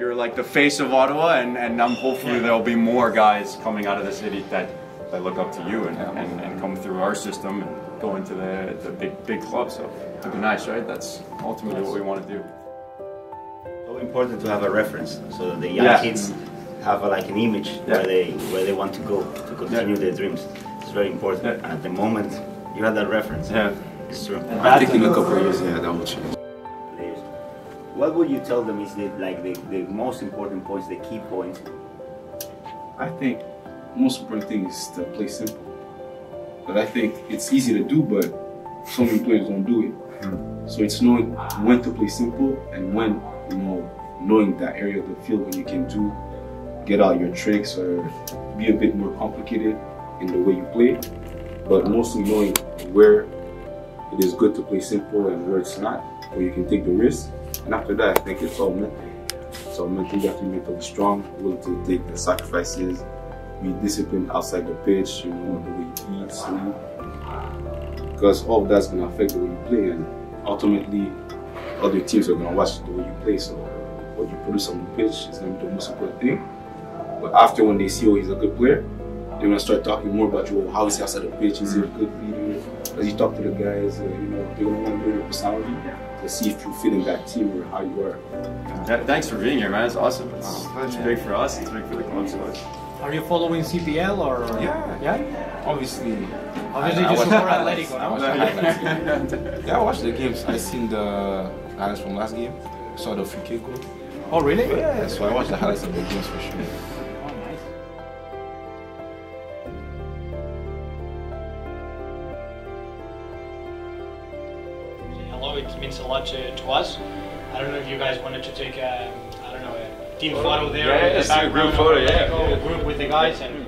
you're like the face of Ottawa, and and um, hopefully there'll be more guys coming out of the city that that look up to you and, and, and come through our system and go into the, the big big club. So it'd be nice, right? That's ultimately what we want to do. So important to have a reference so that the young Yeah. kids have a, like an image Yeah. where they where they want to go to continue their dreams. It's very important. Yeah. And at the moment, you have that reference. Yeah. It's true. I think in a couple of years, yeah, that will change. What would you tell them is the like the, the most important points, the key points? I think most important thing is to play simple. But I think it's easy to do, but so many players don't do it. So it's knowing when to play simple and when, you know, knowing that area of the field where you can do, get out your tricks or be a bit more complicated in the way you play. But mostly knowing where it is good to play simple and where it's not, where you can take the risk. And after that, I think it's all mental. So mentally, you have to be mentally strong, willing to take the sacrifices, be disciplined outside the pitch, you know, the way you eat, sleep. Because all of that's going to affect the way you play, and ultimately, other teams are going to watch the way you play. So, what you produce on the pitch is going to be the most important thing. But after, when they see, oh, he's a good player, they're going to start talking more about you. Oh, how is he outside the pitch? Is he a good leader? Does he talk to the guys? Uh, you know, they're going to want to know your personality to see if you fit in that team or how you are. Yeah, Thanks for being here, man. It's awesome. It's, it's big for us. It's big for the club. So it's, Are you following CPL or? Yeah. Yeah. Obviously. Obviously, I- I just watched for. Atletico, I no? watched the highlights. yeah, I watched the games. I seen the highlights from last game. Saw the free kick goal. Oh, really? Yeah, so I watched the highlights of the games for sure. It means a lot to, to us. I don't know if you guys wanted to take a, I don't know, a team photo there. Yeah, the a group photo, yeah. Atletico, Group with the guys and